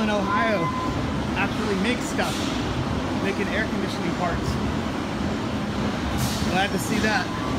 Cleveland, Ohio actually makes stuff, making air conditioning parts. Glad to see that.